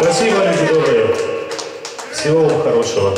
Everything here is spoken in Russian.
Спасибо, люди добрые. Всего вам хорошего.